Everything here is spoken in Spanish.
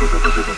Gracias.